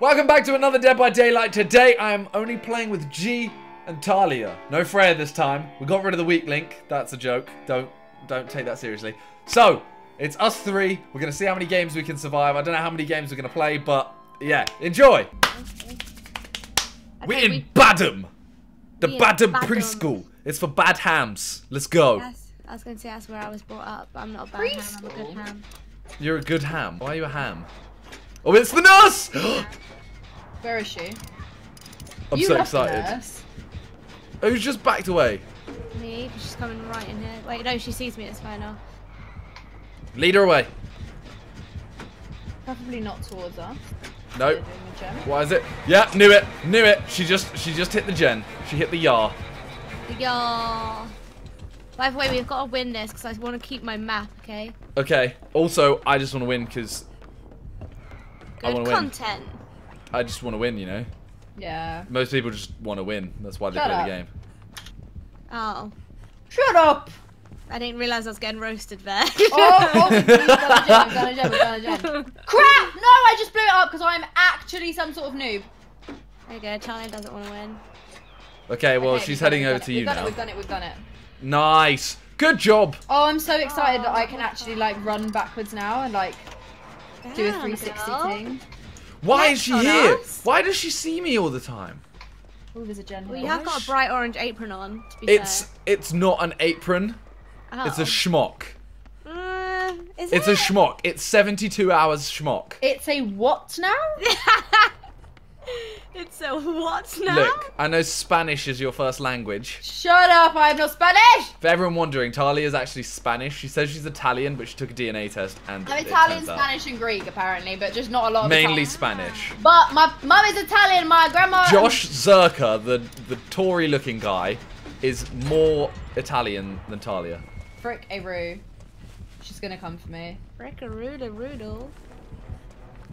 Welcome back to another Dead by Daylight. Today I am only playing with Gee and Talia. No Freya this time. We got rid of the weak link. That's a joke. Don't don't take that seriously. So, it's us three. We're going to see how many games we can survive. I don't know how many games we're going to play, but yeah, enjoy. we're in we- Badham. The We Badham Badham. preschool. It's for bad hams. Let's go. I was going to say that's where I was brought up, but I'm not a bad ham, I'm a good ham. You're a good ham. Why are you a ham? Oh, it's the nurse! Where is she? I'm you so the excited. Oh, just backed away. Me, she's coming right in here. Wait, no, she sees me, it's fine now. Lead her away. Probably not towards us. Nope. A gen. Why is it? Yeah, knew it. Knew it. She just she just hit the gen. She hit the yar. Yeah. By the way, we've got to win this because I want to keep my map, okay? Okay. Also, I just want to win because I Good wanna win. content. I just want to win. You know, Yeah. most people just want to win. That's why they Shut play up. the game. Oh, Shut up! I didn't realize I was getting roasted there. Oh, oh, we've done a gen, we've done a gen, we've done gem. Crap! No, I just blew it up because I'm actually some sort of noob. There you go, Charlie doesn't want to win. Okay. Well, Okay, she's heading it, over to done it, you we've done now. It, we've done it, we've done it. Nice. Good job. Oh, I'm so excited that I Oh, can actually like run backwards now and like do a 360 girl. thing. Why is she here? us. Why does she see me all the time? Oh, there's a gen Well, you have got a bright orange apron on, to be It's fair. it's not an apron. It's a Oh. schmock. Uh, is It's it? a schmock. It's 72 hours schmock. It's a what now? it's a what now? Look, I know Spanish is your first language. Shut up! I'm not Spanish. For everyone wondering, Talia is actually Spanish. She says she's Italian, but she took a DNA test and I'm Italian, turns out Spanish, and Greek apparently, but just not a lot of mainly Italian. Spanish. But my mum is Italian. My grandma. Josh Zerka, the the Tory-looking guy, is more Italian than Talia. Frick a roo. She's gonna come for me. Rickaroodle roodle.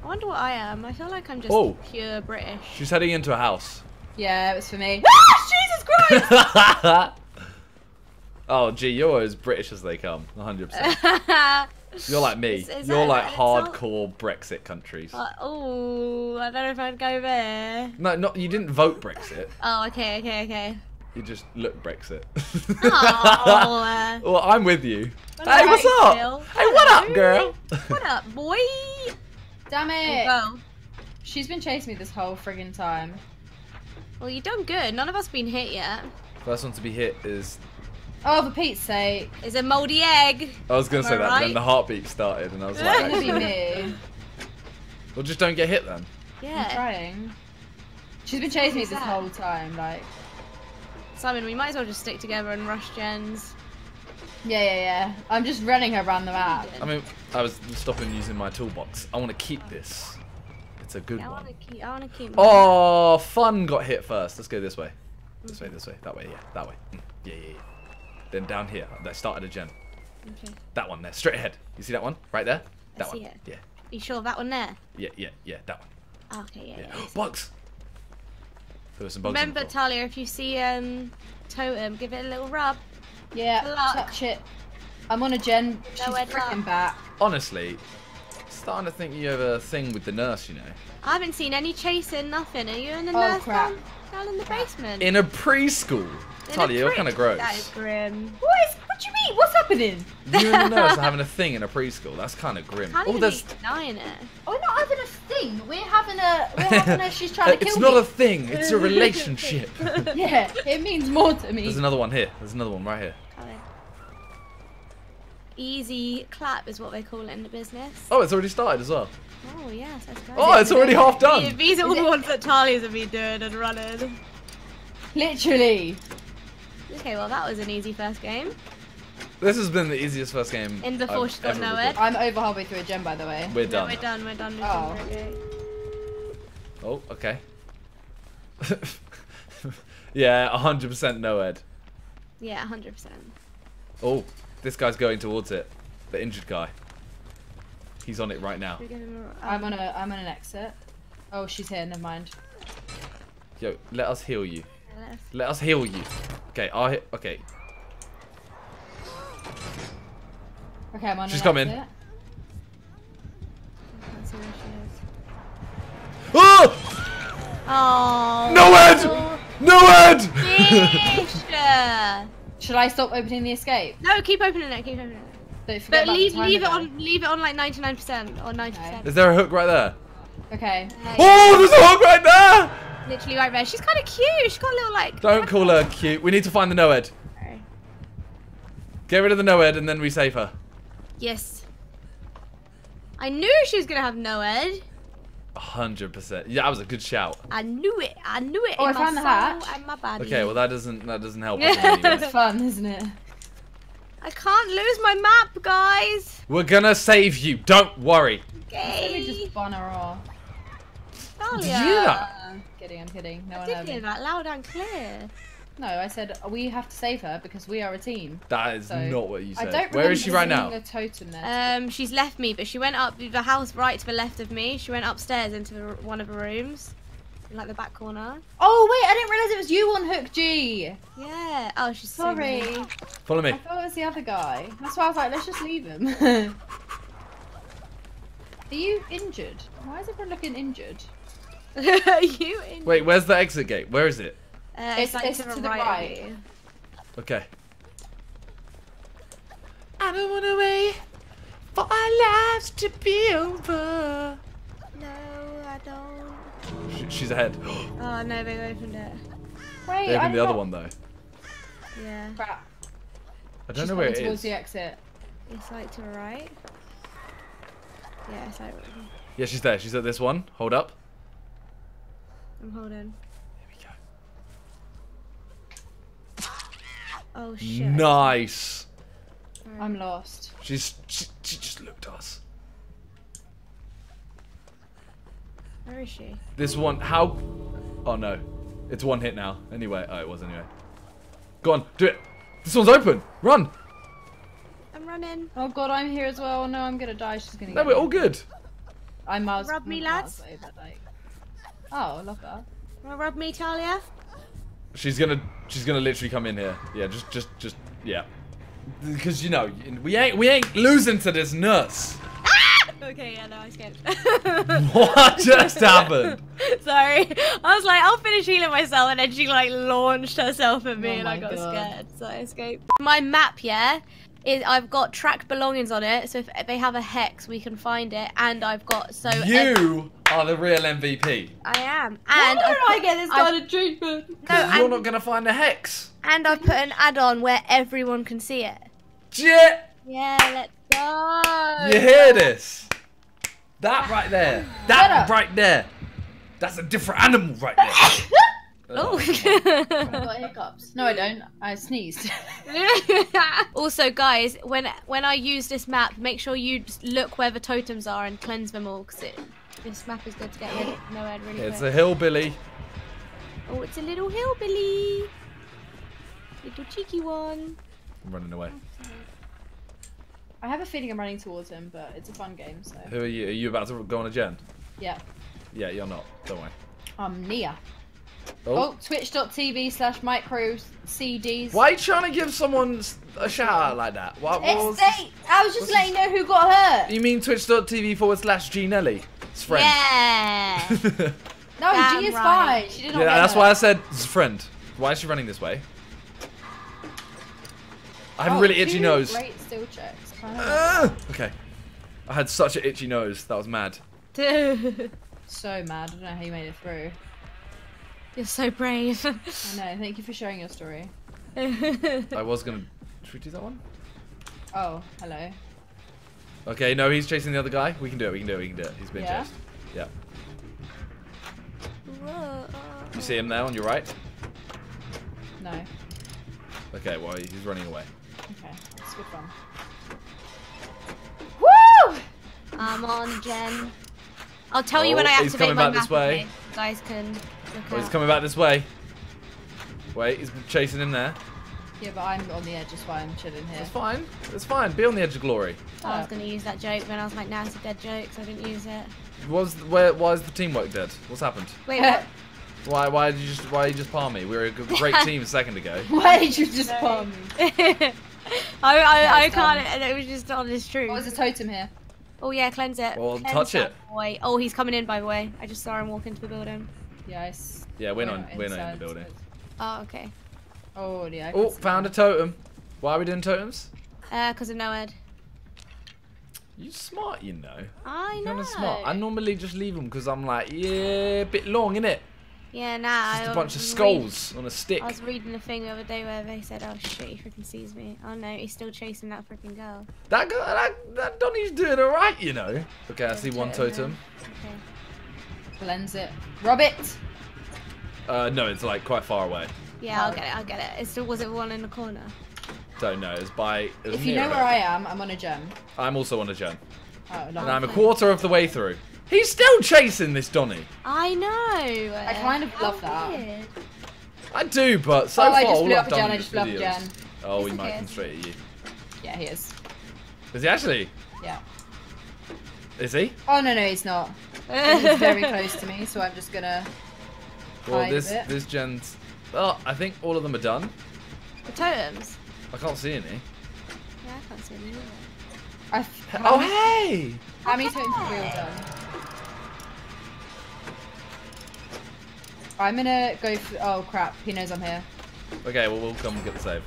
I wonder what I am. I feel like I'm just Oh. pure British. She's heading into a house. Yeah, it was for me. Ah, Jesus Christ! oh, gee, you're as British as they come, 100%. You're like me. Is- is You're like an insult? hardcore Brexit countries. Uh, oh, I don't know if I'd go there. No, not you didn't vote Brexit. Oh, okay, okay, okay. You just look Brexit. Oh, uh, well, I'm with you. What Hey, what's Phil? up? Hey, what up, girl? what up, boy? Damn it! Go. She's been chasing me this whole friggin' time. Well, you've done good. None of us been hit yet. First one to be hit is. Oh, for Pete's sake. Is a moldy egg. I was gonna Am say I that, but then the heartbeat started, and I was It's like, gonna be me. well, just don't get hit then. Yeah. I'm trying. She's been chasing me this whole time, like. Simon, we might as well just stick together and rush gens. Yeah, yeah, yeah. I'm just running her around the map. I mean, I was stopping using my toolbox. I want to keep this. It's a good Yeah, I one. want to keep. I want to keep. Oh, fun got hit first. Let's go this way. This way, this way, that way, yeah, that way. Mm, Yeah, yeah, yeah. Then down here, they started a gen. Okay. That one there, straight ahead. You see that one? Right there? I That see one. it. Yeah, You sure that one there? yeah, yeah, yeah, that one. Oh, okay, yeah. Yeah. yeah. bugs! There were some bugs Remember. Talia, if you see um totem, give it a little rub. Yeah, Good luck. touch it. I'm on a gen. She's Nowhere freaking back. Honestly, starting to think you have a thing with the nurse, you know. I haven't seen any chasing, nothing. Are you in the Oh, nurse crap. down, down in the basement? In a preschool. In a Talia, you're kind of gross. That is grim. What is? What do you mean? What's happening? You and the nurse are having a thing in a preschool. That's kind of grim. How do oh, you there's. denying it? Oh, We're not having a thing. We're having a. We're having a. Uh, she's trying to kill it's not me. a thing. It's a relationship. Yeah, it means more to me. There's another one here. There's another one right here. Talia. Easy clap is what they call it in the business. Oh, it's already started as well. Oh yes, that's great. Oh, it's already half done. These are all the ones that Talia's have been doing and running. Literally. Okay, well that was an easy first game. This has been the easiest first game. In before I've she got ever nowhere. I'm over halfway through a gen, by the way. We're No, done. we're done. We're done. We're Oh. done. Okay. Oh, okay. yeah, 100% Noed. Yeah, hundred percent. Oh, this guy's going towards it. The injured guy. He's on it right now. I'm um, on a. I'm on an exit. Oh, she's here. Never mind. Yo, let us heal you. Let us heal you. Okay, I hit. Okay, Okay, I'm on. She's coming. exit. Can't see where she. Oh! Oh. Noed! No Ed! Fish! Should I stop opening the escape? no, keep opening it. Keep opening it. Don't But leave leave it on leave it on like 99% or 90%. Is there a hook right there? Okay. Oh, there's a hook right there! Literally right there. She's kind of cute. She's got a little like. Don't call her cute. We need to find the Noed. Get rid of the no-ed and then we save her. Yes. I knew she was gonna have Noed. hundred percent. Yeah, that was a good shout. I knew it. I knew it. Oh, in I my found the soul hatch. And my body. Okay, well that doesn't that doesn't help us in. It's fun, isn't it? I can't lose my map, guys. We're gonna save you. Don't worry. Okay. Let me just bun her off. Dahlia. Did you hear that? I'm kidding, I'm kidding. No I one did heard hear me. that loud and clear. No, I said we have to save her because we are a team. That is So, not what you I said. don't Where is she right now? A totem there. Um, she's left me, but she went up the house right to the left of me. She went upstairs into the, one of the rooms, in, like the back corner. oh wait, I didn't realize it was you on Hook Gee. Yeah. Oh, she's Sorry. Follow me. I thought it was the other guy. That's why I was like, let's just leave him. Are you injured? Why is everyone looking injured? Are you in? Wait, where's the exit gate? Where is it? Uh, It's- it's, like it's to the to the right. right. Okay. I don't wanna wait for our lives to be over. No, I don't. Sh- she's ahead. Oh no, they opened it. Wait, they I'm opened the other one though. Yeah. Crap. I don't She's know where it coming towards is. the exit. It's like to the right. Yeah, it's like Yeah, she's there. She's at this one. Hold up. I'm holding. Here we go. Oh shit. Nice. I'm lost. She's she, she just looked at us. Where is she? This one. How? Oh no, it's one hit now. Anyway, oh it was anyway. Go on, do it. This one's open. Run. I'm running. Oh god, I'm here as well. No, I'm gonna die. She's gonna No, get we're me. all good. I'm miles. Rub me, miles lads. away, like- Oh, love that. Wanna rub me, Talia? She's gonna she's gonna literally come in here. Yeah, just just just yeah. Because you know we ain't we ain't losing to this nurse. Ah! Okay, yeah, no, I scared. What just happened? Sorry. I was like, I'll finish healing myself, and then she like launched herself at me, Oh and I got God. scared, so I escaped. My map, yeah, is I've got tracked belongings on it, so if they have a hex, we can find it, and I've got so ev- You are the real MVP. I am, Why and don't I've I get this kind of treatment? no, you're and, not gonna find the hex. and I've put an add-on where everyone can see it. Yeah. Yeah, let's go. You hear this? That right there. That up. right there. That's a different animal right there. Oh. I've got hiccups. No, I don't. I sneezed. also, guys, when when I use this map, make sure you look where the totems are and cleanse them all, because this map is good to get rid of Noed really It's quick. a hillbilly. Oh, it's a little hillbilly. Little cheeky one. I'm running away. Oh, I have a feeling I'm running towards him, but it's a fun game, so Who are you? Are you about to go on a gen? yeah. Yeah, you're not. Don't worry. I'm Nia. Oh. Oh, twitch.tv slash micro CDs. Why are you trying to give someone a shout out like that? What, what was they, I was just letting you know who got hurt. You mean twitch.tv forward slash GeeNelly? It's friend. Yeah. No, Damn G is right. fine. She did not Yeah, that's hurt. why I said it's friend. Why is she running this way? I have a Oh, really itchy nose. Great still checks. Ah! okay. I had such an itchy nose. That was mad. So mad. I don't know how you made it through. So brave. I know. Thank you for sharing your story. I was gonna. Should we do that one? Oh, hello. Okay, no, he's chasing the other guy. We can do it. We can do it. We can do it. He's being Yeah? chased. Yeah. Whoa. You see him there on your right? No. Okay, well he's running away. Okay. It's good fun. Woo! I'm on gen. I'll tell you oh, when Oh, I activate my back map, way. okay? You guys can look Oh, he's coming back this way. Wait, he's chasing him there. Yeah, but I'm on the edge. That's why I'm chilling here. It's fine. It's fine. Be on the edge of glory. I was gonna use that joke, then I was like, nah, it's a dead joke, so I didn't use it. Was where? Why is the teamwork dead? What's happened? Wait, what? Why? Why did you just? Why did you just palm me? We were a great team a second ago. Why did you just Sorry. palm me? I, I, I That's can't, and it was just honest truth. Oh, there's a totem here. Oh yeah, cleanse it. Well, Cleanse touch it. Boy. Oh, he's coming in, by the way. I just saw him walk into the building. Yeah, I s- Yeah, we're not. yeah, We're not in the building. Oh, okay. Oh, yeah. Oh, see found a totem. Why are we doing totems? Uh, cause of Noed. You smart, you know. I You're know. kind of smart. I normally just leave them because I'm like, yeah, a bit long, innit? Yeah, nah. Just I a bunch of was skulls on a stick. I was reading a thing the other day where they said, "Oh shit, he freaking sees me." Oh no, he's still chasing that freaking girl. That guy, that, that Donny's doing alright, you know. Okay, I see one totem totem. Okay. Cleanse it. Rob it! Uh, no, it's like quite far away. Yeah, I'll get it. I'll get it. It's still was it one in the corner? Don't know. It's by. It If you near know it. where I am, I'm on a gen. I'm also on a gen, Oh, and. I'm a quarter of the way through. He's still chasing this Donny. I know. I kind of love How that. I do, but so Oh, far I just all blew I've done gen, I just blew up a videos. gen. Oh, he might okay. come straight at you. Yeah, he is. Is he actually? Yeah. Is he? Oh, no, no, he's not. He's very close to me, so I'm just gonna. Well, Hide a this bit. this gen's. Oh, I think all of them are done. The totems. I can't see any. Yeah, I can't see any either. I, Oh, hey! How many totems have we all done? I'm gonna go for. Oh crap, he knows I'm here. Okay, well we'll come and get the save.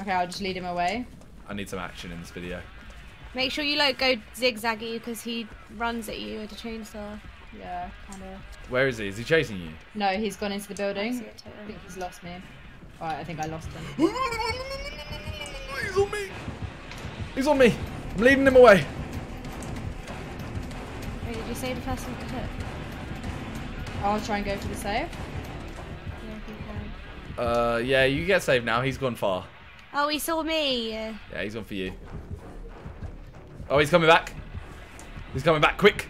Okay, I'll just lead him away. I need some action in this video. Make sure you like go zigzaggy because he runs at you with a chainsaw. Yeah, kinda. Where is he? Is he chasing you? No, he's gone into the building. see a I totem. think he's lost me. Alright, I think I lost him. He's on me! He's on me! I'm leading him away. Wait, did you say the first one to took? I'll try and go for the save. Yeah, if you can. Uh, yeah, you get saved now. He's gone far. Oh, he saw me. Yeah, he's gone for you. Oh, he's coming back. He's coming back quick.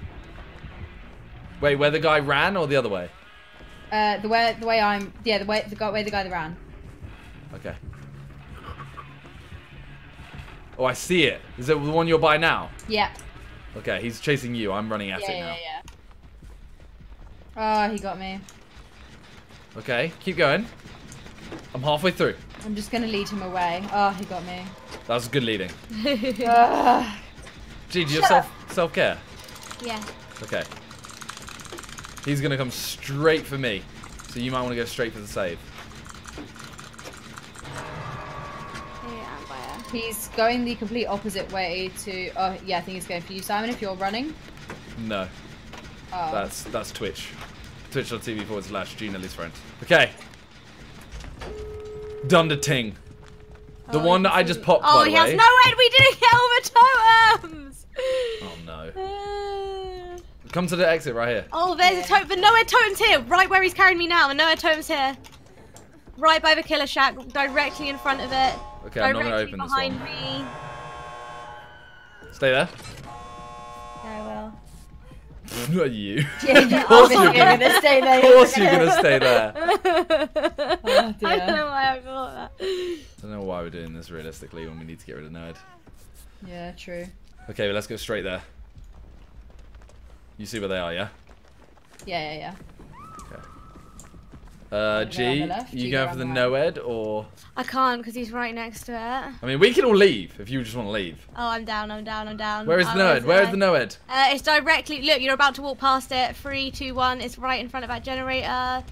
Wait, where the guy ran or the other way? Uh, the way the way I'm yeah the way the guy way the guy that ran. Okay. Oh, I see it. Is it the one you're by now? Yeah. Okay, he's chasing you. I'm running at Yeah, it yeah, now. yeah. Oh, he got me. Okay, keep going. I'm halfway through. I'm just gonna lead him away. Oh, he got me. That was good leading. Ugh. Gee, do you have self self care? yeah. Okay. He's gonna come straight for me, so you might want to go straight for the save. Yeah, I'm by He's going the complete opposite way to. Oh, yeah, I think he's going for you, Simon. If you're running. No, Oh. that's that's Twitch. Twitch.tv forward slash GeeNelly's friend. Okay. Dunder Ting. The Oh, one that I just popped, Oh, by the he has way. no end. We didn't get all the totems. Oh no. Uh, Come to the exit right here. oh, there's a Yeah. totem. The Noed totem's here, right where he's carrying me now. The Noed totem's here, right by the killer shack, directly in front of it. Okay, I'm not gonna open this behind one. me. Stay there. Yeah, will. Not you. Yeah, you Of course you're gonna- gonna stay there. Of course you're gonna stay there. Oh. I don't know why I thought that. I don't know why we're doing this realistically when we need to get rid of Noed. Yeah, true. Okay, well, let's go straight there. You see where they are, yeah? Yeah, yeah, yeah. Uh, Gee, left, you you going go for the on the no-ed or... I can't because he's right next to it. I mean, we can all leave if you just want to leave. Oh, I'm down. I'm down. I'm down. Where is oh, the no-ed? Where is the no-ed? Uh, it's directly. Look, you're about to walk past it. Three, two, one. It's right in front of that generator.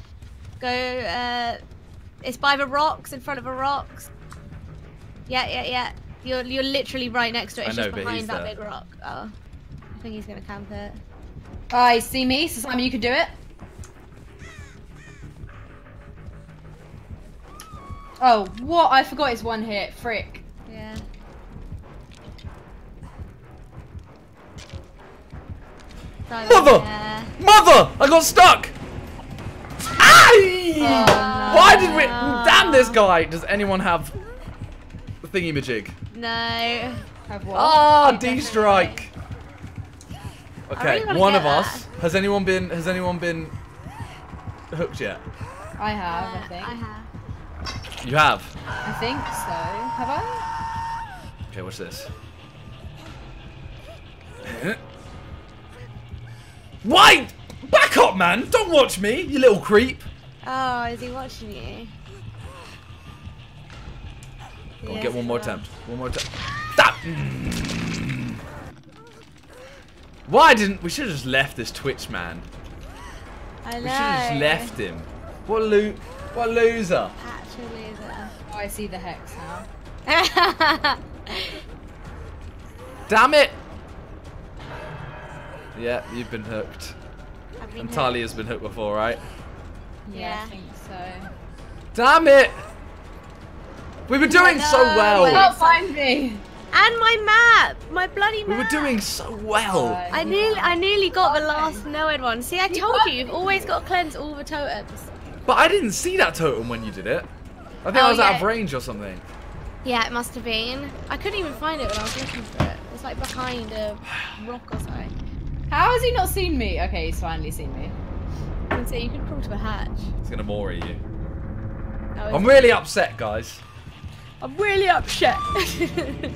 Go. Uh, it's by the rocks. In front of the rocks. Yeah, yeah, yeah. You're you're literally right next to it. I It's know, just but behind he's that there. big rock. Oh, I think he's gonna camp it. Oh, you see me? So Simon, you can do it. Oh, what? I forgot it's one hit. Frick. Yeah. So, Mother! yeah. Mother! I got stuck! Aye! Oh, Why did we... Damn this guy! Does anyone have the thingy-majig? No. Have what? Ah, You D-strike! I Okay, really one get of us. Has anyone been... Has anyone been hooked yet? I have, Uh, I think. I have. You have. I think so. Have I? Okay, what's this? Why? Back up, man! Don't watch me, you little creep! Oh, is he watching you? Go on, get one more he attempt. One more attempt. That. Why didn't we should have just left this Twitch man? I know. We should have just left him. What a lo- what a loser. Actually, Oh, I see the hex now. Damn it! Yeah, you've been hooked. I've been And hurt. Talia's been hooked before, right? Yeah, Yeah. I think so. Damn it! We were doing so no, well. wait. Can't find me. And my map, my bloody map. We map. were doing so well. Uh, I nearly, I nearly got the Okay. last Noed one. See, I told you, you've always got to cleanse all the totems. But I didn't see that totem when you did it. I think I Oh, was out of range or something. Yeah, it must have been. I couldn't even find it when I was looking for it. It's like behind a rock or something. How has he not seen me? Okay, he's finally seen me. And so you can crawl to a hatch. He's gonna more you. Oh, I'm really upset, guys. I'm really upset.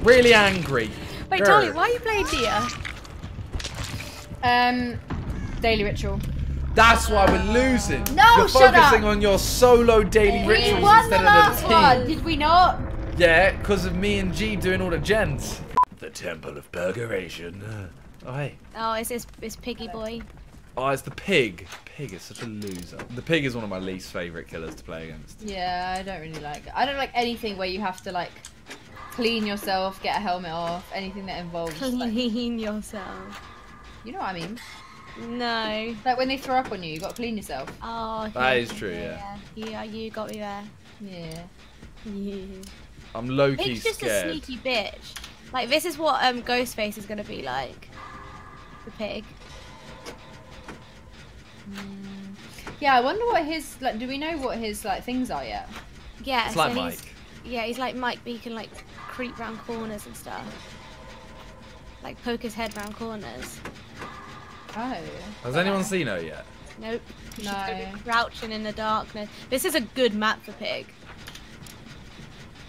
Really angry. Wait, Grr. Dolly, why are you playing Dia? Um, daily ritual. That's why we're losing. No, You're shut focusing up. on your solo daily We rituals won the instead last of the team. one, did we not? Yeah, because of me and G doing all the gens. The Temple of Purgation. Oh, hey. Oh, it's this it's Piggy Boy. Oh, it's the pig. Pig is such a loser. The pig is one of my least favourite killers to play against. Yeah, I don't really like it. I don't like anything where you have to like clean yourself, get a helmet off, anything that involves like, Clean yourself. you know what I mean? No. Like when they throw up on you, you got to clean yourself. Oh. That yeah, is true, yeah. Yeah, yeah, you got me there. Yeah. Yeah. I'm low key Pig's just scared. a sneaky bitch. Like this is what um Ghostface is gonna be like. The pig. Mm. Yeah, I wonder what his like. Do we know what his like things are yet? Yeah. It's so like he's, Mike. Yeah, he's like Mike, but he can like creep round corners and stuff. Like poke his head round corners. Oh. Has anyone seen her yet? Nope. She's No. gonna be crouching in the darkness. This is a good map for pig.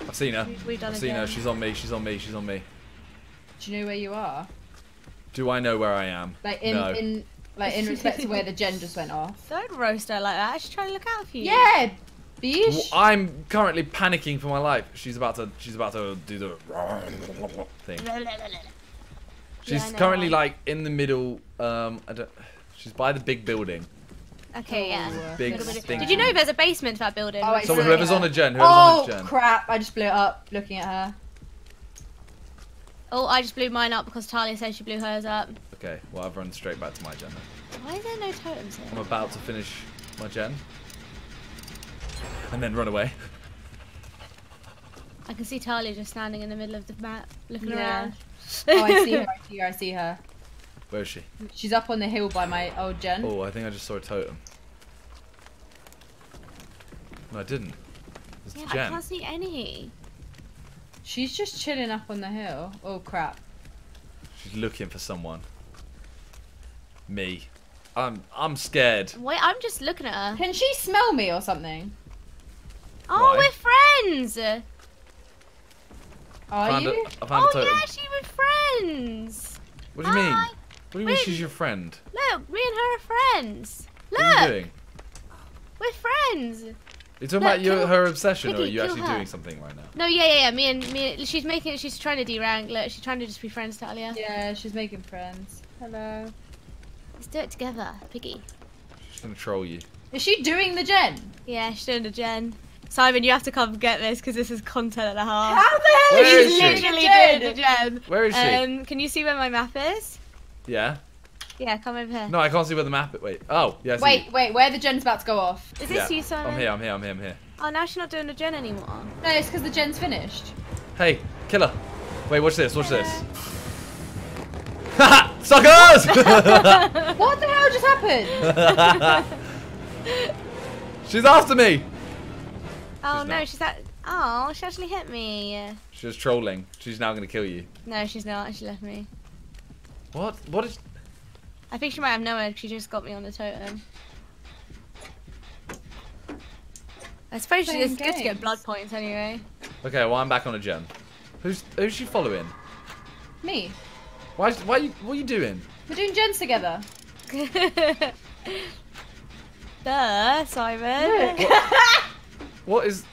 I've seen her. We- we've done I've it seen her. She's on me. She's on me. She's on me. Do you know where you are? Do I know where I am? Like in no. in like in respect to where the gen just went off. Don't roast her like that. She's trying to look out for you. Yeah. W- Beesh. I'm currently panicking for my life. She's about to. She's about to do the thing. She's I know currently like in the middle. Um, I don't. She's by the big building. Okay, yeah. Oh, Big Little bit of- stinky. Did you know there's a basement to that building? Oh, wait, So Sorry. whoever's on a gen, whoever's Oh on a gen. crap! I just blew it up looking at her. Oh, I just blew mine up because Talia said she blew hers up. Okay, well I've run straight back to my gen. Then. Why is there no totems I'm about to finish my gen. And then run away. I can see Talia just standing in the middle of the map, looking Yeah. around. Oh, I see her. I see her. I see her. Where is she? She's up on the hill by my old gen. Oh, I think I just saw a totem. No, I didn't. It's Yeah, I can't see any. She's just chilling up on the hill. Oh crap! She's looking for someone. Me. I'm I'm scared. Wait, I'm just looking at her. Can she smell me or something? Oh, Why? we're friends. Are found you? A, I found a Oh totem. yeah, she we're friends. What do you mean? Hi. What do you mean Wait. she's your friend? Look, me and her are friends. Look, What are you doing? we're friends. Are you talking Look, about your, her obsession, or are you actually her. doing something right now? No, yeah, yeah, yeah. Me and me. She's making. She's trying to derank. Look, she's trying to just be friends, Talia. Yeah, she's making friends. Hello. Let's do it together, Piggy. She's gonna troll you. Is she doing the gen? Yeah, she's doing the gen. Simon, you have to come get this because this is content and a half. How the hell Where is is she she? literally a doing a gen? gen. Where is she? Um, can you see where my map is? yeah. Yeah, come over here. No, I can't see where the map. Wait. Oh, yeah. I see Wait, you. wait, where the gen's about to go off? Is this Yeah. you, Simon? I'm here. I'm here. I'm here. I'm here. Oh, now she's not doing the gen anymore. No, it's because the gen's finished. Hey, killer. Wait, watch this. Watch this. Haha, suckers! What the hell just happened? She's after me. Oh She's no, not. she's at. Oh, she actually hit me. She's trolling. She's now gonna kill you. No, she's not. She left me. What? What is? I think she might have nowhere. She just got me on the totem. I suppose she, Playing it's good to get blood points anyway. Okay, well I'm back on a gen. Who's who's she following? Me. Why? Why? Are you, what are you doing? We're doing gen's together. Duh, Simon. What is?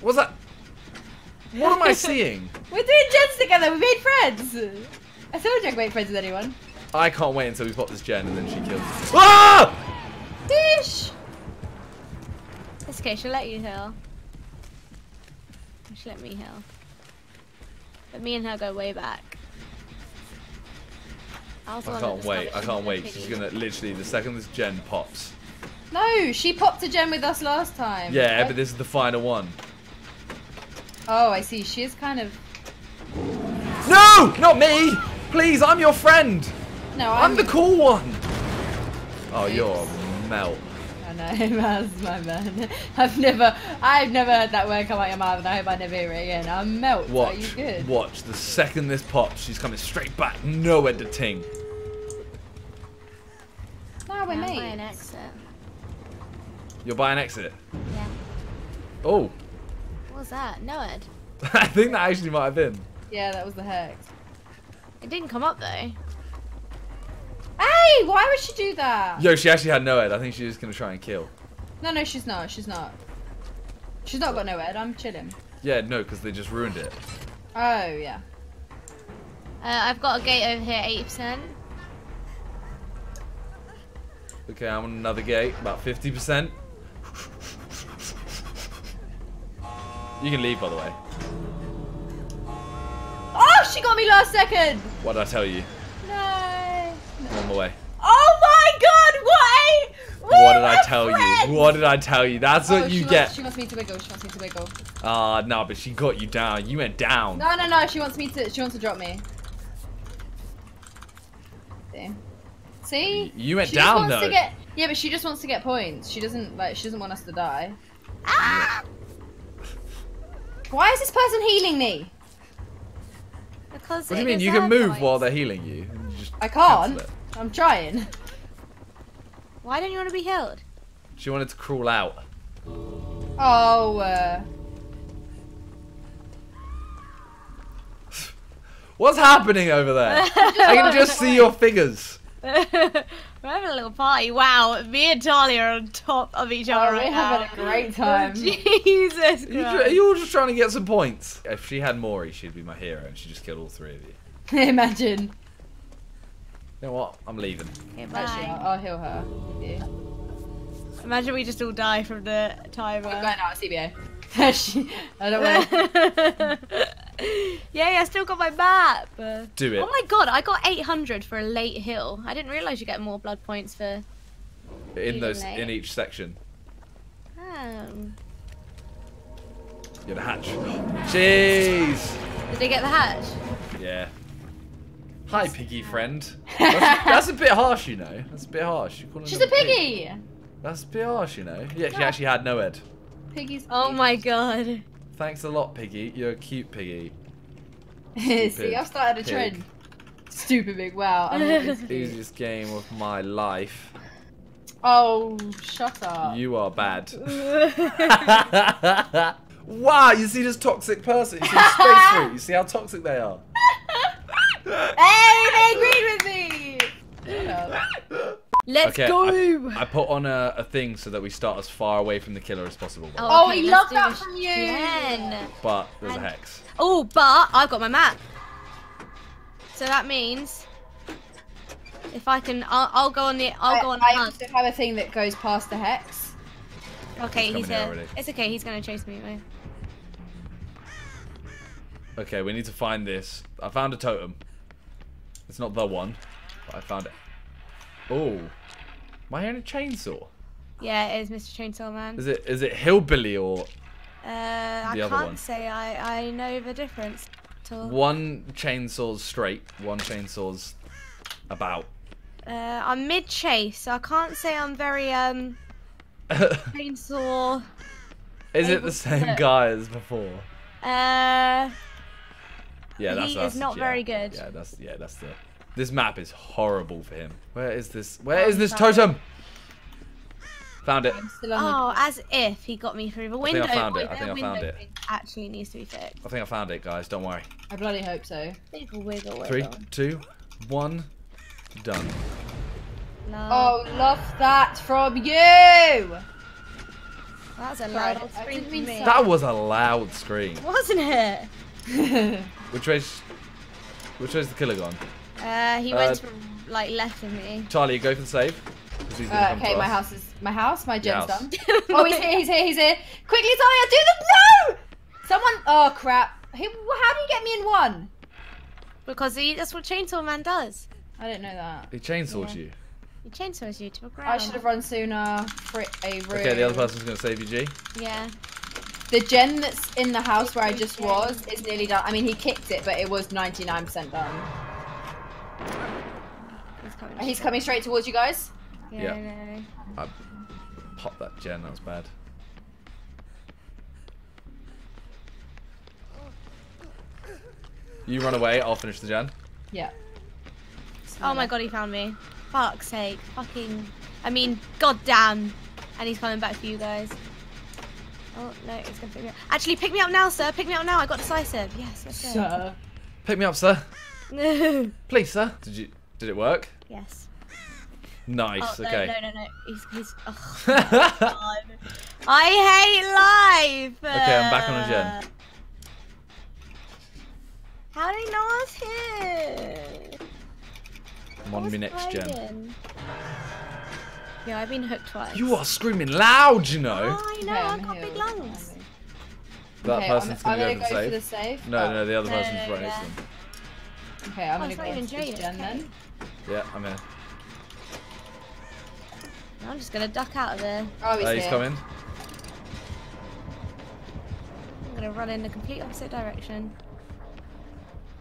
What's that? What am I seeing? We're doing gen's together. We made friends. I told you I make friends with anyone. I can't wait until we pop this gen and then she kills. Us. Ah! Dish. It's okay. She'll let you heal. She'll let me heal. But me and her go way back. I, I can't wait. I can't wait. She's gonna literally the second this gen pops. No, she popped a gen with us last time. Yeah, but this is the final one. Oh, I see. She is kind of. No, not me. Please, I'm your friend. No, I'm I'm, the cool one. Oh, Oops. you're a melt. I know, that's my man. I've never, I've never heard that word come out your mouth, and I hope I never hear it again. I'm melt. Are you Watch, good? watch. The second this pops, she's coming straight back. No to ting. No, we're Yeah, by an exit. You're by an exit. Yeah. Oh, What was that? No, Ed. I think that actually might have been. Yeah, that was the hex. It didn't come up though. Hey, why would she do that? Yo, she actually had Noed. I think she's just gonna try and kill. No, no, she's not. She's not. She's not got Noed. I'm chilling. Yeah, no, because they just ruined it. Oh yeah. Uh, I've got a gate over here, 80%. Okay, I'm on another gate, about 50%. You can leave, by the way. Oh, she got me last second. What did I tell you? No. I'm on my way. Oh my God! What? A, What did I tell friend! you? What did I tell you? That's Oh, what she you wants- get. she wants me to wiggle. She wants me to wiggle. Ah, no, but she got you down. You went down. No, no, no. She wants me to. She wants to drop me. See? See? You went She down, wants though. To get, yeah, but she just wants to get points. She doesn't like. She doesn't want us to die. Ah! Why is this person healing me? Because What do you mean? You can move points. while they're healing you. And you just I can't. I'm trying. Why don't you want to be healed? She wanted to crawl out. Oh. Uh, What's happening over there? I can just see your figures. We're having a little party. Wow, me and Talia are on top of each oh, other we're right having a great time. Jesus Are you, Christ. are you all just trying to get some points? If she had Mori, she'd be my hero, and she just killed all three of you. Imagine. You know what? I'm leaving. Okay, bye. I'll, I'll heal her. Yeah. Imagine we just all die from the I'm timer. going out, CBA. She- I don't want Yay, I still got my map. Do it. Oh my god, I got 800 for a late hill. I didn't realise you get more blood points for. in those, Relay. in each section. Um, You're the hatch. Jeez. did they get the hatch? Yeah. Hi, piggy friend. That's, that's a bit harsh, you know. That's a bit harsh. She's a piggy. That's a bit harsh, you know. Yeah, she ah. actually had Noed. Piggy's. Oh my god. Thanks a lot, piggy. You're a cute piggy. See, I've started a pig. trend. Stupid big. Wow. I'm really stupid. Easiest game of my life. oh, shut up. You are bad. wow, you see this toxic person? You see this space fruit? You see how toxic they are? Hey, they agreed with me. Let's Okay, go. I put on a, a thing so that we start as far away from the killer as possible. But, Oh, okay, we love that from you. again. but there's a hex. Oh, but I've got my map. So that means if I can, I'll, I'll go on the, I'll go on I, I hunt. also have a thing that goes past the hex. Okay, He's he's here here. It's okay. He's gonna chase me away. Okay, we need to find this. I found a totem. It's not the one, but I found it. Oh, am I hearing a chainsaw? Yeah, it is Mr. Chainsaw Man. Is it is it hillbilly or Uh, I can't one. say I, I know the difference. At all. one chainsaw's straight, one chainsaw's about? Uh, I'm mid chase, so I can't say I'm very um chainsaw. Is it the same guy as before? Uh, Yeah, that's He that's is not yeah, very good. Yeah, that's yeah, that's the. This map is horrible for him. Where is this? Where Oh, is this sorry. totem? Found it. I'm still on oh, as if he got me through the window. I think I window. found Boy, it, I think I found it. Actually, needs to be fixed. I think I found it, guys. Don't worry. I bloody hope so. Wiggle, wiggle, wiggle. Three, two, one, done. Love. Oh, love that from you. that's a loud I old didn't scream for me. That was a loud scream. Wasn't it? Which way's which way's the killer gone? Uh, he Uh, went to like left of me. Charlie, go for the save. 'cause he's Uh, okay, my us. house is my house. My gen's done. Oh, he's here. He's here. He's here. Quickly, Talia, do the no! Someone. Oh crap. Who, how do you get me in one? Because he, that's what Chainsaw Man does. I didn't know that. He chainsaws Yeah. you. He chainsaws you to a ground. I should have run sooner. Frick a room. Okay, the other person's gonna save you, Gee. Yeah. The gen that's in the house where I just was is nearly done. I mean, he kicked it, but it was 99% done. He's coming. He's coming straight towards you guys. Yeah. Yeah. I know. I popped that gen. That was bad. You run away. I'll finish the gen. Yeah. Oh my god, he found me. Fuck's sake. Fucking. I mean, goddamn. And he's coming back for you guys. Oh, no, he's gonna pick me up. Actually, pick me up now, sir. Pick me up now. I got decisive. Yes, let's go. Sir. Pick me up, sir. No. Please, sir. Did you? Did it work? yes. Nice. oh, okay. No, no, no, no. He's. he's oh, I hate life. Okay, I'm back on a gen. How he know I was here? I'm on my next gen. gen. Yeah, I've been hooked twice. You are screaming loud, you know. Oh, I know. Okay, I've I'm got big lungs. That okay, person's I'm, gonna I'm go gonna the go for the safe. No, Oh. no, the other No, person's no, right next to yeah. them. Okay, I'm Oh, gonna go not even into this gen then. Yeah, I'm here. I'm just gonna duck out of there. Oh, he's, Uh, he's coming. I'm gonna run in the complete opposite direction.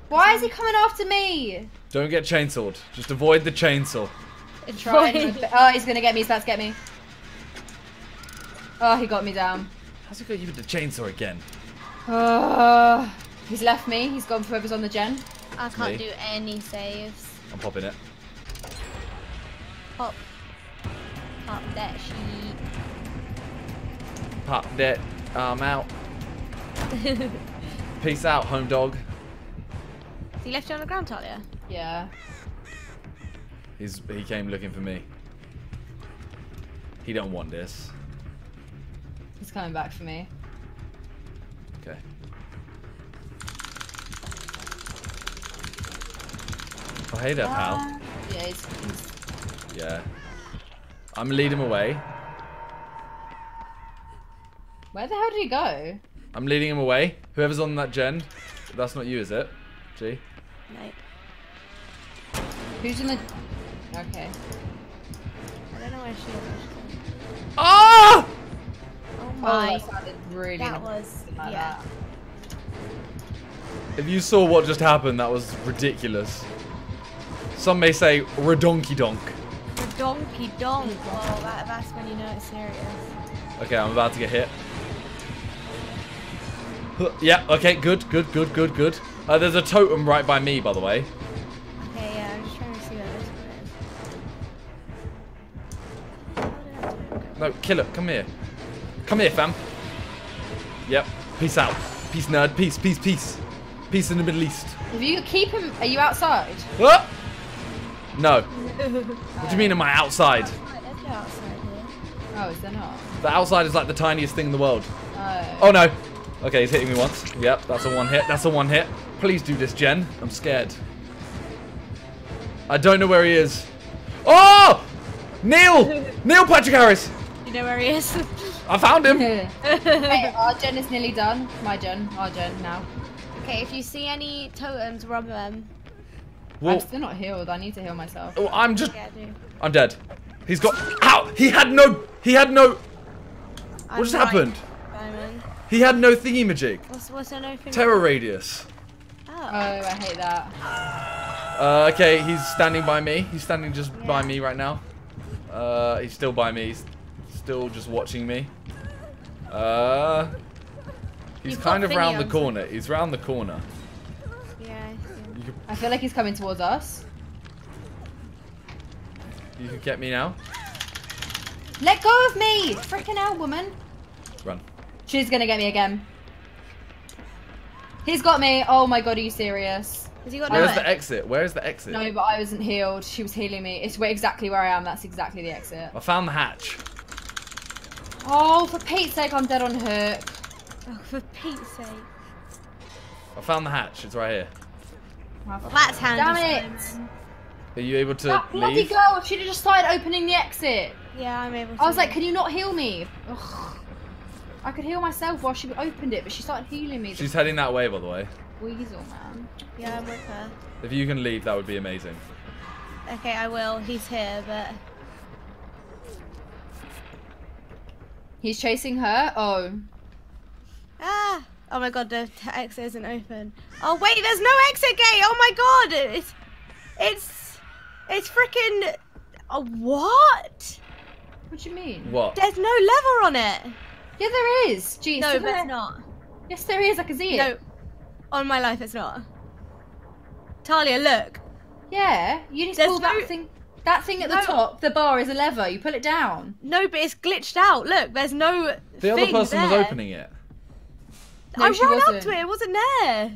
Why is he coming after me? Don't get chainsawed. Just avoid the chainsaw. Trying to- oh, he's gonna get me. He's about to get me. Oh, he got me down. How's he got you with the chainsaw again? Oh, he's left me. He's gone for whoever's on the gen. I can't me. do any saves. I'm popping it. Pop. Pop that sheet. Pop that. I'm out. Peace out, home dog. he left you on the ground, Talia? Yeah. He's he came looking for me. He don't want this. He's coming back for me. Okay. Oh hey there, pal. Uh, yeah, he's, he's Yeah. I'm gonna lead him away. Where the hell did he go? I'm leading him away. Whoever's on that gen, that's not you, is it? G. No. Who's in the? Okay. I don't know where she is. Ah! Oh Oh, my. that really. that was. like Yeah. that. If you saw what just happened, that was ridiculous. Some may say redonky donk. The donkey donk. Well, that, that's when you know it's serious. Okay, I'm about to get hit. Yeah, okay, good, good, good, good, good. Uh, there's a totem right by me, by the way. No, kill it. Come here. Come here, fam. Yep. Peace out. Peace, nerd. Peace, peace, peace. Peace in the Middle East. If you keep him, are you outside? Ah! No. What do you mean am I outside? Outside. Oh, is there not? The outside is like the tiniest thing in the world. Oh. Oh no. Okay, he's hitting me once. Yep, that's a one hit. That's a one hit. Please do this, gen. I'm scared. I don't know where he is. Oh! Neil! Neil Patrick Harris! You know where he is? I found him! hey, our gen is nearly done. My gen, our gen now. okay, if you see any totems, rub them. I'm still not healed. I need to heal myself. oh, I'm just... Yeah, I do. I'm dead. He's got... Ow! He had no... He had no... I'm What just right, happened? Diamond. He had no thingy magic. What's, what's no thing? Terror radius. Oh, Oh. I hate that. Uh, okay, he's standing by me. He's standing just by me right now. Uh, he's still by me. He's still just watching me. Uh, he's You've kind of round the on, corner. He's round the corner. Yeah. I see. Could, I feel like he's coming towards us. you can get me now. Let go of me! Freaking hell, woman. Run. She's gonna get me again. He's got me. Oh my god, are you serious? Has he got Where's the exit? Where's the exit? No, but I wasn't healed. She was healing me. It's exactly where I am. That's exactly the exit. I found the hatch. Oh, for Pete's sake, I'm dead on hook. Oh, for Pete's sake. I found the hatch. It's right here. Well, that's handy. Damn it. Simon. Are you able to That bloody leave? girl, if she'd have just started opening the exit. Yeah, I'm able to. I was like, can you not heal me? Ugh. I could heal myself while she opened it, but she started healing me. She's heading that way, by the way. weasel, man. Yeah, I'm with her. If you can leave, that would be amazing. Okay, I will. He's here, but He's chasing her. Oh. ah. Oh my god, the exit isn't open. Oh wait, there's no exit gate. Oh my god, it's it's it's freaking. Oh, what? What do you mean? What? There's no lever on it. Yeah, there is. Jeez. No, but it's not. Yes, there is. I can see it. No, on my life, it's not. Talia, look. Yeah, you need to There's pull no- that thing. That thing at the No. top, the bar is a lever. You pull it down. No, but it's glitched out. Look, there's no. The other thing person was opening it. No, I she ran wasn't. up to it. It wasn't there.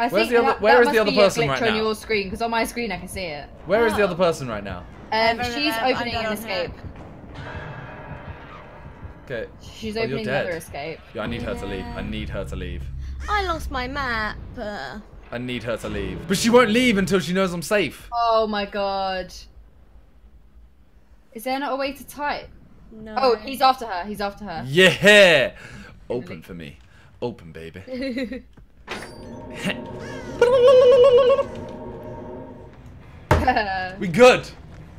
I Where's think the other- that, where that is must the other be person a glitch right on now? your screen because on my screen I can see it. Where is the Oh. other person right now? Um, she's done opening it an escape. Okay. She's Oh, opening dead. another escape. Yeah, I need her to leave. I need her to leave. I lost my map. Uh, I need her to leave. But she won't leave until she knows I'm safe. Oh my god. Is there not a way to type? no. Oh, he's after her. He's after her. Yeah! Open for me. Open, baby. we good.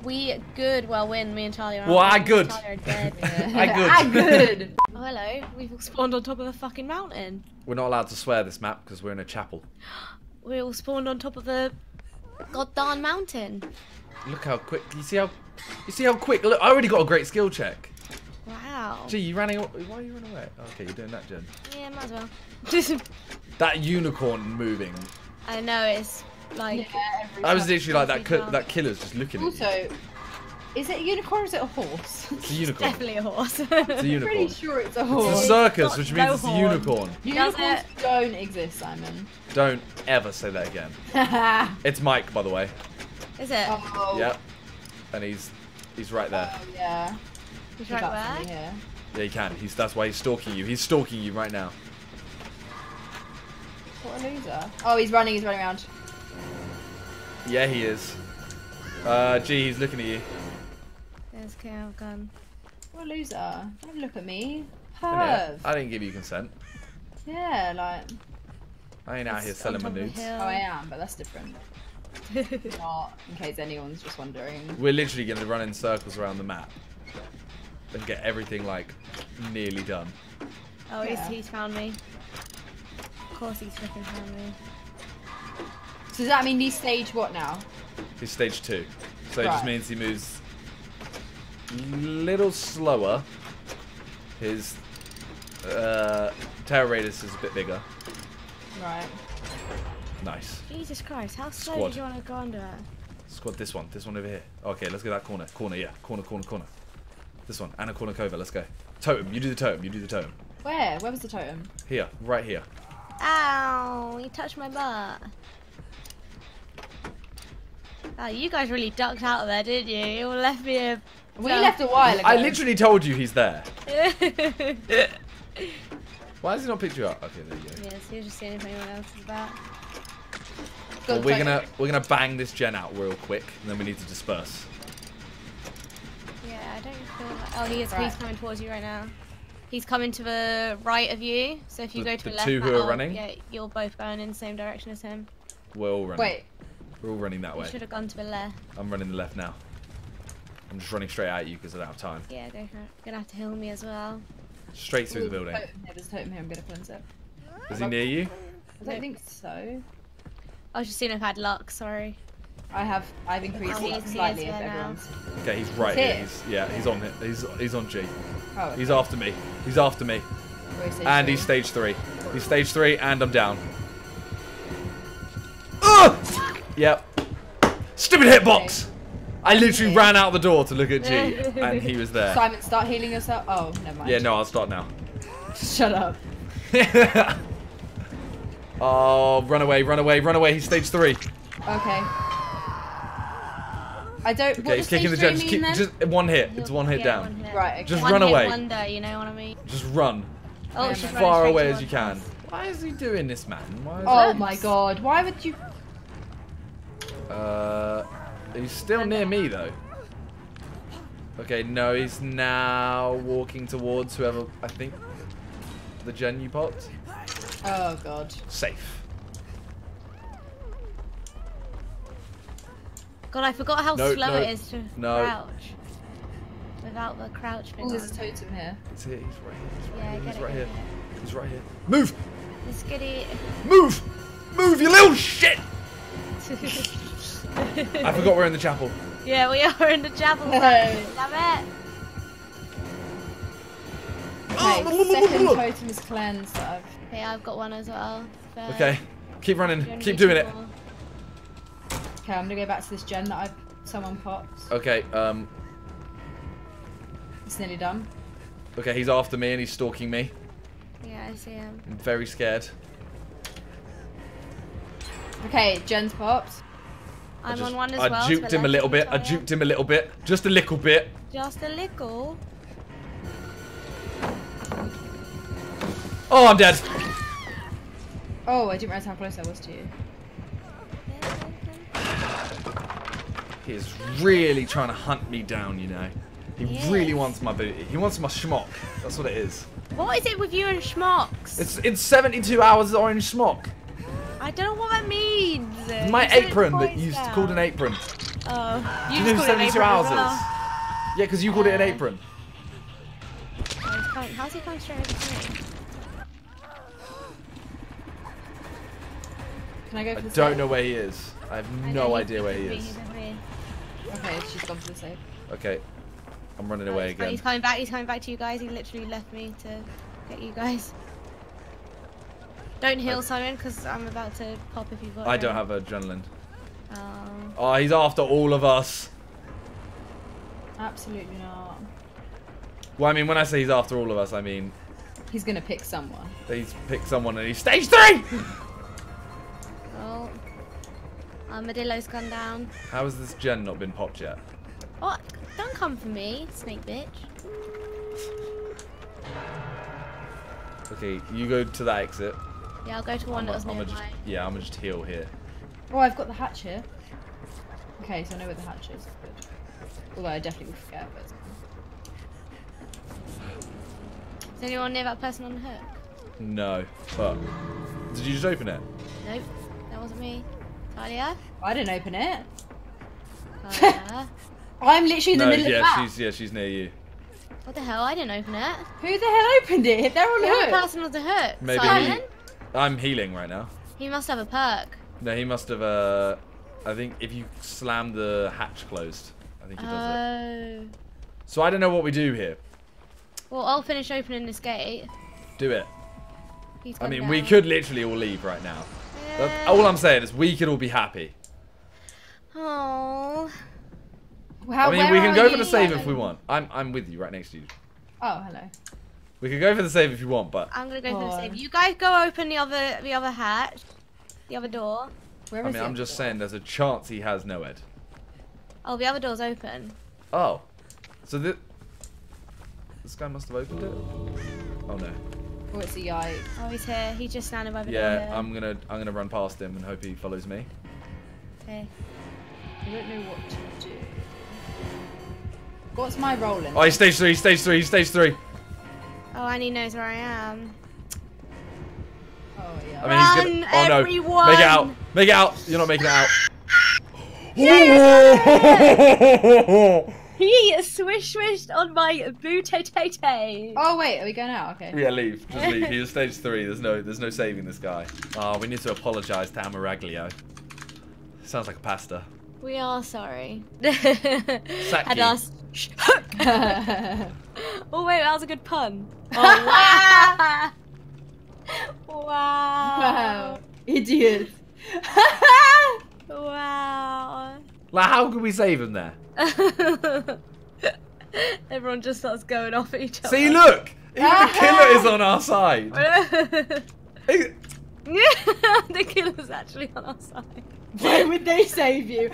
we good. Well, win. Me and Charlie are. Well, I good. Charlie. I good. I good. oh, hello. We've spawned on top of a fucking mountain. We're not allowed to swear this map because we're in a chapel. We all spawned on top of a goddamn mountain. Look how quick. You see how. You see how quick. Look, I already got a great skill check. Wow. Gee, you ran away. Why are you running away? Okay, you're doing that, gen. Yeah, might as well. That unicorn moving. I know it's like. Yeah, uh, I was literally like that. Ki- that killer's just looking at you. Also, is it a unicorn or is it a horse? It's a unicorn. Definitely a horse. It's a I'm pretty sure it's a horse. It's a circus, got which no means it's a horn. unicorn. Unicorns don't exist, Simon. Don't ever say that again. oh, It's Mike, by the way. Is it? Oh. Yep. And he's he's right there. Oh, yeah. He's He's right up where? Yeah, he can. He's that's why he's stalking you. He's stalking you right now. What a loser. Oh, he's running. He's running around. Yeah, he is. Uh, Gee, he's looking at you. There's Chaos Gun. What a loser. Don't look at me. Innit? Perv. I didn't give you consent. Yeah, like. I ain't out here selling my on top of a nudes. Oh, I am, but that's different. Not in case anyone's just wondering. We're literally going to run in circles around the map and get everything like nearly done. Oh, he's, Yeah. he's found me. Of course he's freaking found me. So does that mean he's stage what now? He's stage two, so it just means he moves a little slower. His uh, Terror Radius is a bit bigger. Right. Nice. Jesus Christ, how slow Squad. did you want to go under it? Squad this one, this one over here. Okay, let's get that corner. Corner, yeah. Corner, corner, corner. This one. And a corner cover, let's go. Totem, you do the totem, you do the totem. Where? Where was the totem? Here, right here. Ow, you touched my butt. Oh, you guys really ducked out of there, didn't you? You all left me a... We No. left a while ago. I literally told you he's there. Why has he not picked you up? Okay, there you go. you're just seeing if anyone else is back. Got Well, we're totem. gonna we're gonna bang this gen out real quick, and then we need to disperse. Yeah, I don't feel like... Oh, he is, Right. he's coming towards you right now. He's coming to the right of you, so if you The- go to the the, left... two who are running? Yeah, you're both going in the same direction as him. We're all running. Wait. We're all running that You way. should have gone to the left. I'm running the left now. I'm just running straight at you because I don't have time. Yeah, go for it. Gonna have to heal me as well. Straight through the building. Totem here. There's a totem here. I'm gonna cleanse it. Is he near you? I don't think so. I was just seeing if I had luck, sorry. I have. I've increased Oh, it he is slightly here if everyone's. Okay, he's right He's here. here? He's yeah, he's on it. He's he's on Gee. Oh. He's after me. He's after me. Stage And three. he's stage three. He's stage three, and I'm down. Ugh! Yep. Stupid hitbox! I literally ran out the door to look at Gee, and he was there. Simon, start healing yourself. Oh, never mind. Yeah, no, I'll start now. Shut up. oh, run away, run away, run away. He's stage three. Okay. I don't. Okay, what he's kicking the stage jet. three Just, keep, just one hit. It's one hit Yeah, down. one hit. Right. Okay. Just One run hit away. Wonder, you know what I mean? Just run. Oh, Yeah. As far away as you can. Why is he doing this, man? Why is Oh that? my god! Why would you? Uh, He's still near me though. Okay, no, he's now walking towards whoever I think the gen you popped. Oh god. Safe. God, I forgot how No, slow no, it is to no. crouch. Without the crouch Oh, there's a totem here. It's here. He's right here. He's right Yeah, here. He's it, right get here. it. He's right here. Move! It's goody. Move! Move, you little shit! I forgot we're in the chapel. yeah, we are in the chapel. Hey. Damn it. Ah, okay, second totem is cleansed. that I've... Okay, I've got one as well. Third. Okay, keep running. Keep doing it. more. Okay, I'm gonna go back to this gen that I've someone popped. Okay, um, It's nearly done. okay, he's after me and he's stalking me. Yeah, I see him. I'm very scared. Okay, gen's popped. I I'm just- on one as I well. to juked the him a little bit. I tire. juked him a little bit. Just a little bit. Just a little. Oh, I'm dead. Oh, I didn't realize how close I was to you. He is really trying to hunt me down, you know. He Yes. really wants my booty. He wants my schmock. That's what it is. What is it with you and schmocks? It's it's 72 hours of orange smock. I don't know what that means. My You apron that you now. called an apron. Oh, you you know just called 72 hours as is? well. Yeah, because you called it an Uh, apron. Oh, he's coming- How's he coming straight over to me? Can I go I the don't safe? know where he is. I have I no know idea where he is. he's. Okay, she's gone for the safe. Okay. I'm running Oh, away he's, again. He's coming back. He's coming back to you guys. He literally left me to get you guys. Don't heal, Simon, because I'm about to pop if you've got. I don't have adrenaline. Um, Oh, he's after all of us. Absolutely not. Well, I mean, when I say he's after all of us, I mean He's gonna pick someone. he's picked someone and he's stage three! Oh, Armadillo's gone down. How has this gen not been popped yet? Oh, don't come for me, snake bitch. Okay, you go to that exit. Yeah, I'll go to one I'm that was gonna nearby. just, yeah, I'm gonna just heal here. Oh, I've got the hatch here. Okay, so I know where the hatch is. Good. Although I definitely will forget, but. Is anyone near that person on the hook? No, but did you just open it? Nope, that wasn't me. Talia? I didn't open it. Talia? I'm literally in the no, middle of yeah, that. she's yeah, she's near you. what the hell? I didn't open it. Who the hell opened it? They're on The the hook. person on the hook. Maybe Simon? he, I'm healing right now. He must have a perk. No, he must have. Uh, I think if you slam the hatch closed, I think he does it. Oh. So I don't know what we do here. Well, I'll finish opening this gate. Do it. He's I gone mean, we could literally all leave right now. That- all I'm saying is we could all be happy. Oh. How, I mean, we can are go for the save if we want. I'm I'm with you right next to you. Oh, hello. We can go for the save if you want, but I'm gonna go for the Oh. save. You guys go open the other the other hatch, the other door. Where I is mean, I'm just saying there's a chance he has Noed. Oh, the other door's open. Oh, so this this guy must have opened it. Oh no. Oh, it's a yike. Oh, he's here. He's just standing by the door. Yeah. I'm gonna I'm gonna run past him and hope he follows me. Okay. I don't know what to do. What's my role in Oh, he's stage three, stage three, stage three. Oh, and he knows where I am. Oh, yeah. I mean, he's Run, gonna. Oh no! everyone! Make it out! Make it out! You're not making it out. He swish swished on my booty Oh, wait, are we going out? Okay. yeah, leave. Just leave. He is stage three. There's no, there's no saving this guy. Oh, we need to apologise to Amaraglio. Sounds like a pasta. We are sorry. Saki. us. oh wait, that was a good pun. Oh wow! wow! wow. Idiot. Wow! Like, how can we save him there? Everyone just starts going off at each other. See, look! Even the killer is on our side. He- the killer's actually on our side. Why would they save you?